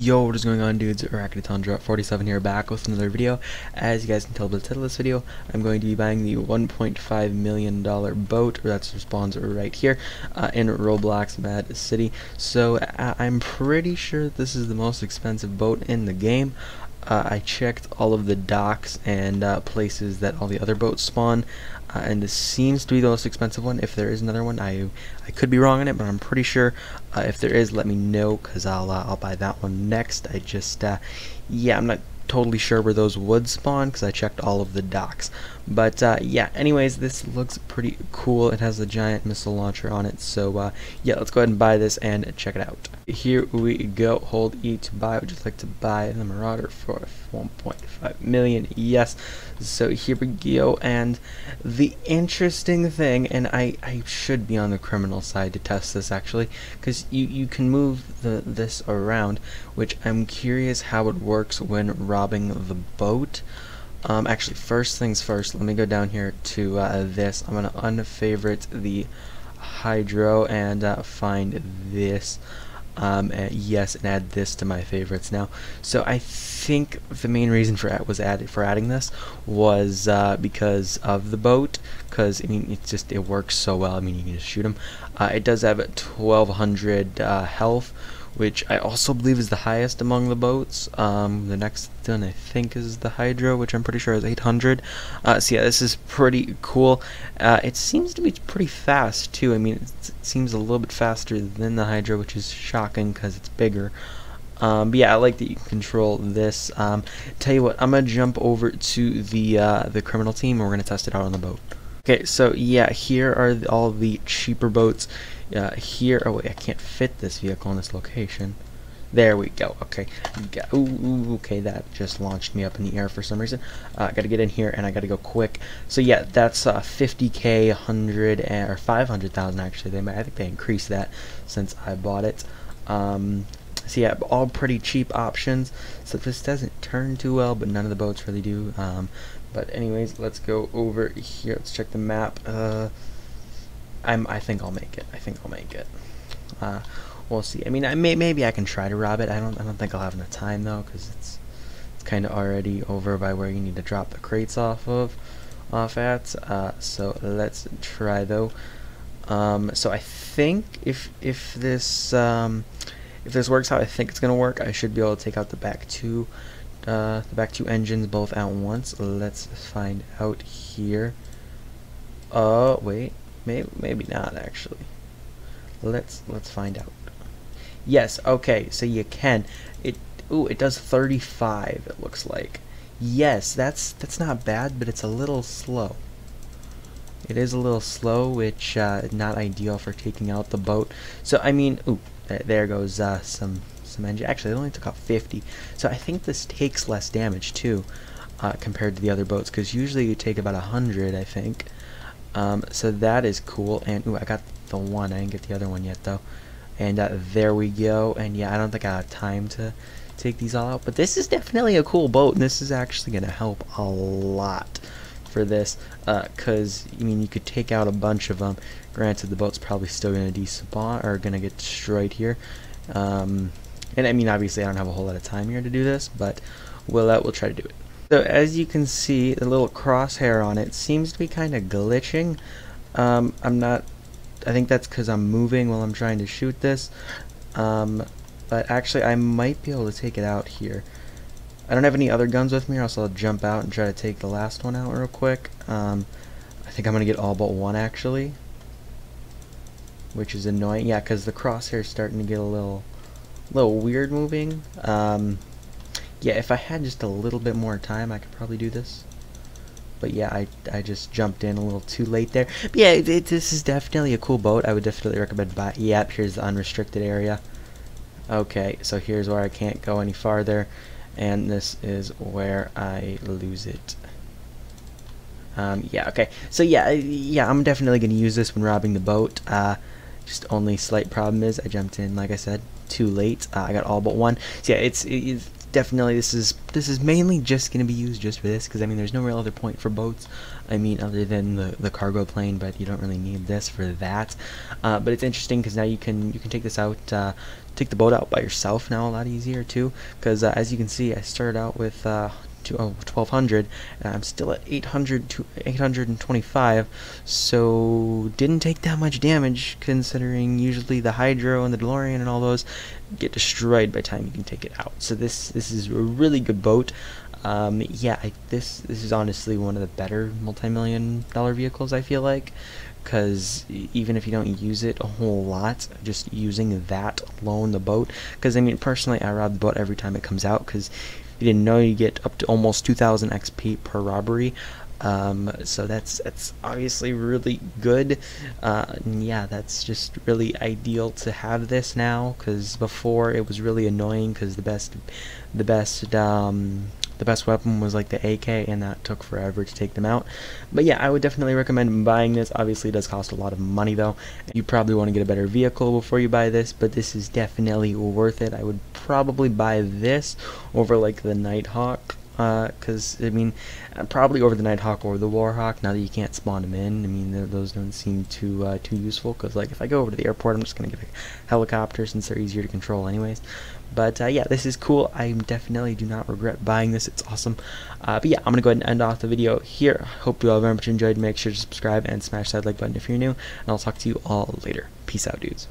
Yo, what is going on dudes? Racketytundra47 here back with another video. As you guys can tell by the title of this video, I'm going to be buying the $1.5 million boat, or that's spawns right here, uh, in Roblox Mad City. So uh, I'm pretty sure this is the most expensive boat in the game. Uh, I checked all of the docks and uh, places that all the other boats spawn, uh, and this seems to be the most expensive one. If there is another one, I I could be wrong on it, but I'm pretty sure. Uh, if there is, let me know, cause I'll uh, I'll buy that one next. I just uh, yeah, I'm not totally sure where those would spawn because I checked all of the docks. But uh, yeah, anyways, this looks pretty cool. It has a giant missile launcher on it. So uh, yeah, let's go ahead and buy this and check it out. Here we go. Hold E to buy. Would you like to buy the Marauder for 1.5 million? Yes. So here we go. And the interesting thing, and I, I should be on the criminal side to test this actually, because you, you can move the this around, which I'm curious how it works when robbing the boat. Um, actually, first things first, let me go down here to uh, this. I'm going to unfavorite the Hydro and uh, find this. Um, uh, yes, and add this to my favorites now. So I think the main reason for was added for adding this was uh, because of the boat. Because I mean, it's just it works so well. I mean, you can just shoot them. Uh, it does have 1,200 uh, health, which I also believe is the highest among the boats. Um, the next one I think is the Hydro, which I'm pretty sure is 800. Uh, so yeah, this is pretty cool. Uh, it seems to be pretty fast too. I mean, it seems a little bit faster than the Hydro, which is shocking because it's bigger. Um, but yeah, I like that you control this. Um, tell you what, I'm gonna jump over to the uh, the criminal team, and we're gonna test it out on the boat. Okay, so yeah, here are the, all the cheaper boats. Uh, here, oh wait, I can't fit this vehicle in this location. There we go. Okay. Ooh, okay, that just launched me up in the air for some reason. Uh, I gotta get in here and I gotta go quick. So yeah, that's uh, 50k, 100 or 500,000 actually. They might, I think they increased that since I bought it. Um, so yeah, all pretty cheap options. So this doesn't turn too well, but none of the boats really do. Um, but anyways, let's go over here. Let's check the map. Uh, I'm. I think I'll make it. I think I'll make it. Uh, we'll see. I mean, I may maybe I can try to rob it. I don't. I don't think I'll have enough time though, because it's it's kind of already over by where you need to drop the crates off of off at. Uh, so let's try though. Um, so I think if if this um, if this works how I think it's gonna work, I should be able to take out the back two uh, the back two engines both at once. Let's find out here. Oh, uh, wait. Maybe, maybe not, actually. Let's let's find out. Yes, okay, so you can. It ooh, it does 35, it looks like. Yes, that's that's not bad, but it's a little slow. It is a little slow, which uh, not ideal for taking out the boat. So I mean, ooh, there goes uh, some some engine. Actually, it only took out 50. So I think this takes less damage too, uh, compared to the other boats, because usually you take about 100, I think. Um, so that is cool. And ooh, I got the one. I didn't get the other one yet though. And uh, there we go. And yeah, I don't think I have time to take these all out. But this is definitely a cool boat, and this is actually going to help a lot for this because uh, I mean you could take out a bunch of them granted the boat's probably still to despawn or to get destroyed here um, and I mean, obviously, I don't have a whole lot of time here to do this, but we'll, uh, we'll try to do it. So as you can see, the little crosshair on it seems to be kind of glitching. Um, I'm not, I think that's because I'm moving while I'm trying to shoot this. Um, but actually, I might be able to take it out here. I don't have any other guns with me, or else I'll jump out and try to take the last one out real quick. Um, I think I'm going to get all but one, actually. Which is annoying. Yeah, because the crosshair is starting to get a little little weird moving. Um, yeah, if I had just a little bit more time, I could probably do this. But yeah, I, I just jumped in a little too late there. But yeah, it, it, this is definitely a cool boat. I would definitely recommend buy. Yep, here's the unrestricted area. Okay, so here's where I can't go any farther. And this is where I lose it. Um, yeah, okay. So yeah, yeah, I'm definitely going to use this when robbing the boat. Uh, just only slight problem is I jumped in, like I said, too late. Uh, I got all but one. So yeah, it's, it's definitely this is this is mainly just going to be used just for this because I mean there's no real other point for boats I mean other than the the cargo plane but you don't really need this for that. Uh, but it's interesting because now you can you can take this out uh, take the boat out by yourself now a lot easier too because uh, as you can see I started out with uh, to oh, 1200 and I'm still at 800 to 825 so didn't take that much damage considering usually the Hydro and the DeLorean and all those get destroyed by time you can take it out. So this this is a really good boat. Um, yeah I, this this is honestly one of the better multi-million dollar vehicles I feel like because even if you don't use it a whole lot just using that alone the boat because I mean personally I rob the boat every time it comes out because you didn't know you get up to almost 2,000 XP per robbery. Um, so that's that's obviously really good. Uh, yeah, that's just really ideal to have this now because before it was really annoying because the best the best um, the best weapon was like the AK and that took forever to take them out. But yeah I would definitely recommend buying this. Obviously it does cost a lot of money though. You probably want to get a better vehicle before you buy this but this is definitely worth it. I would probably buy this over like the Nighthawk because uh, I mean, uh, probably over the Nighthawk or the Warhawk. Now that you can't spawn them in, I mean, those don't seem too uh, too useful. Because like, if I go over to the airport, I'm just gonna get a helicopter since they're easier to control, anyways. But uh, yeah, this is cool. I definitely do not regret buying this. It's awesome. Uh, but yeah, I'm gonna go ahead and end off the video here. Hope you all very much enjoyed. Make sure to subscribe and smash that like button if you're new. And I'll talk to you all later. Peace out, dudes.